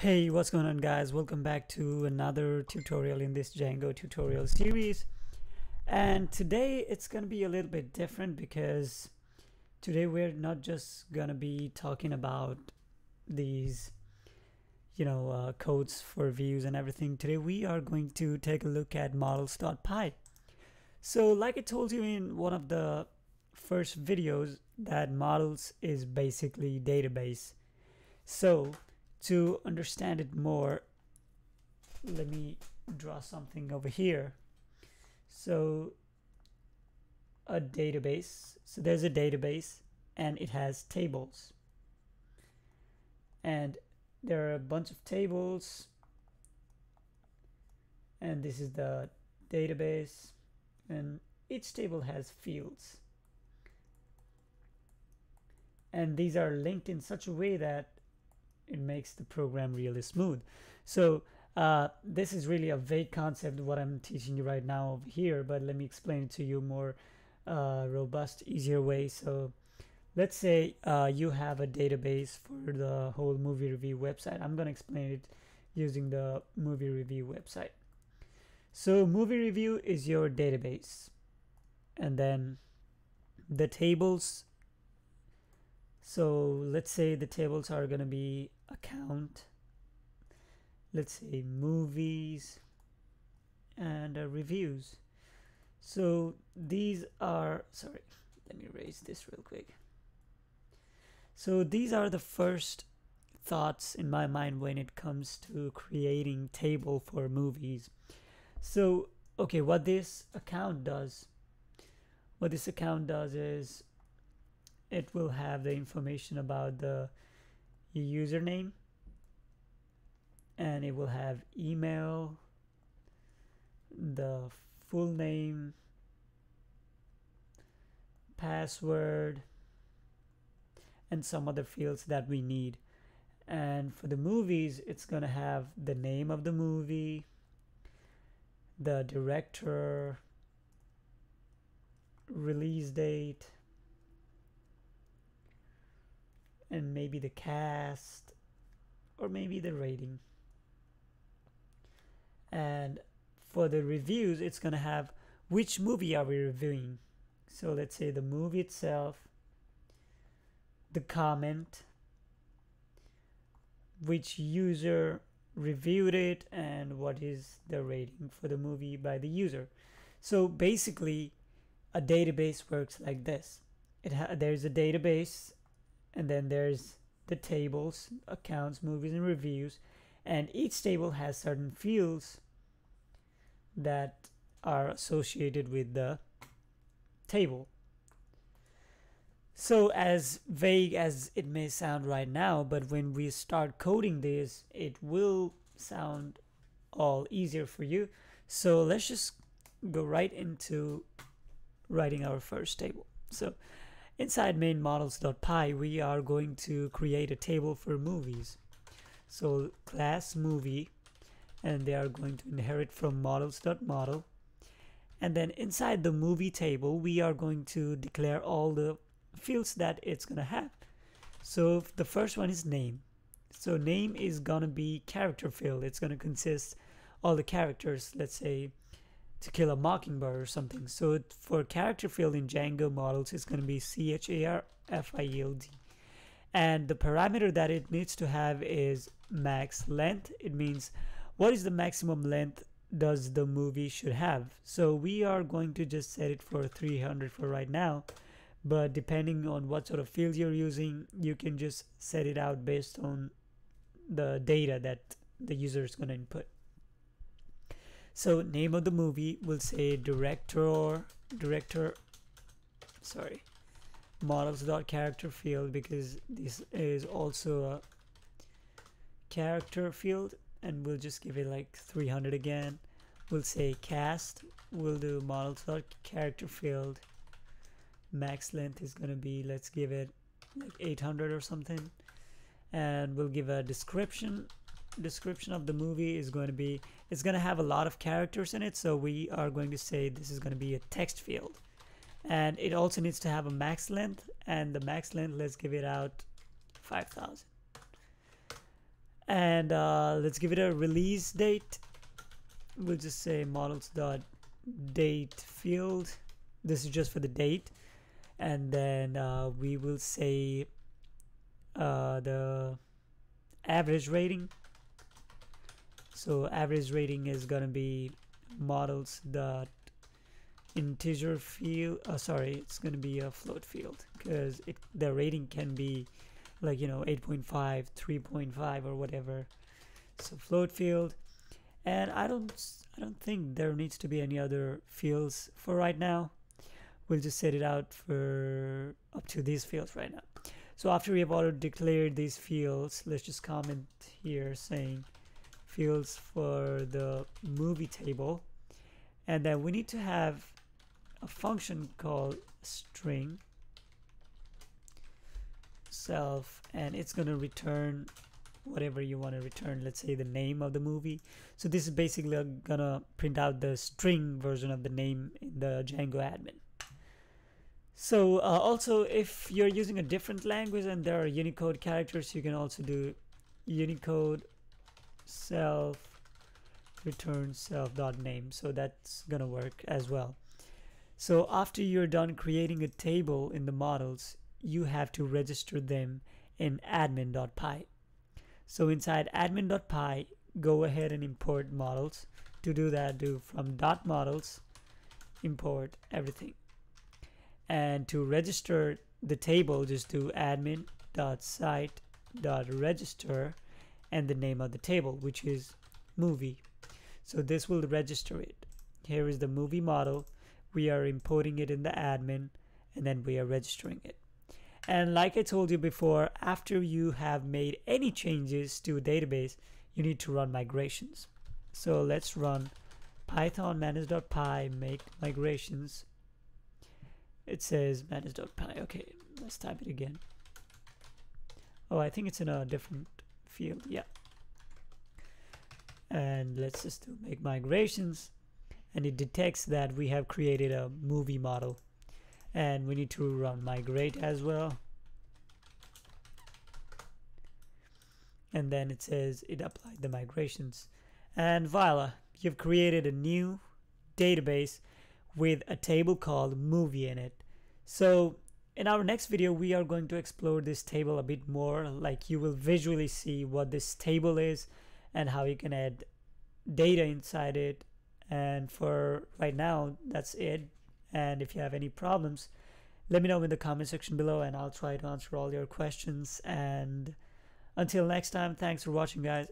Hey, what's going on guys? Welcome back to another tutorial in this Django tutorial series. And today it's going to be a little bit different because today we're not just going to be talking about these you know uh, codes for views and everything. Today we are going to take a look at models.py. So like I told you in one of the first videos that models is basically database. So to understand it more, let me draw something over here. So a database, so there's a database and it has tables. And there are a bunch of tables and this is the database and each table has fields and these are linked in such a way that it makes the program really smooth. So uh, this is really a vague concept what I'm teaching you right now over here, but let me explain it to you more uh, robust, easier way. So let's say uh, you have a database for the whole movie review website. I'm going to explain it using the movie review website. So movie review is your database and then the tables so let's say the tables are going to be account, let's say movies and uh, reviews. So these are, sorry, let me erase this real quick. So these are the first thoughts in my mind when it comes to creating table for movies. So, okay, what this account does, what this account does is it will have the information about the username and it will have email the full name password and some other fields that we need. And for the movies it's going to have the name of the movie the director release date and maybe the cast or maybe the rating. And for the reviews it's gonna have which movie are we reviewing? So let's say the movie itself the comment which user reviewed it and what is the rating for the movie by the user. So basically a database works like this. It there's a database and then there's the tables, accounts, movies, and reviews. And each table has certain fields that are associated with the table. So as vague as it may sound right now, but when we start coding this, it will sound all easier for you. So let's just go right into writing our first table. So Inside main models.py, we are going to create a table for movies. So class movie, and they are going to inherit from models.model. And then inside the movie table, we are going to declare all the fields that it's going to have. So the first one is name. So name is going to be character field. It's going to consist all the characters, let's say to kill a mockingbird or something. So for character field in Django models, it's going to be C-H-A-R-F-I-E-L-D. And the parameter that it needs to have is max length. It means what is the maximum length does the movie should have. So we are going to just set it for 300 for right now. But depending on what sort of fields you're using, you can just set it out based on the data that the user is going to input. So name of the movie will say director, director, sorry, models dot character field because this is also a character field and we'll just give it like 300 again. We'll say cast, we'll do models dot character field. Max length is gonna be, let's give it like 800 or something. And we'll give a description description of the movie is going to be it's going to have a lot of characters in it so we are going to say this is going to be a text field. And it also needs to have a max length and the max length let's give it out 5000 and uh, let's give it a release date. We'll just say models dot date field. This is just for the date. And then uh, we will say uh, the average rating so average rating is gonna be models dot integer field uh, sorry it's gonna be a float field because it the rating can be like you know 8.5 3.5 or whatever. So float field and I don't I don't think there needs to be any other fields for right now. We'll just set it out for up to these fields right now. So after we have already declared these fields let's just comment here saying fields for the movie table. And then we need to have a function called string self and it's going to return whatever you want to return let's say the name of the movie. So this is basically gonna print out the string version of the name in the Django admin. So uh, also if you're using a different language and there are Unicode characters you can also do Unicode self return self dot name so that's gonna work as well so after you're done creating a table in the models you have to register them in admin.py so inside admin.py, go ahead and import models. To do that, do from dot models, import everything. And to register the table, just do admin.site.register and the name of the table, which is movie. So this will register it. Here is the movie model. We are importing it in the admin and then we are registering it. And like I told you before, after you have made any changes to a database, you need to run migrations. So let's run python manage.py make migrations. It says manage.py. Okay, let's type it again. Oh, I think it's in a different field. Yeah. And let's just do make migrations. And it detects that we have created a movie model and we need to run migrate as well and then it says it applied the migrations and voila you've created a new database with a table called movie in it so in our next video we are going to explore this table a bit more. Like you will visually see what this table is and how you can add data inside it. And for right now that's it. And if you have any problems let me know in the comment section below and I'll try to answer all your questions. And until next time thanks for watching guys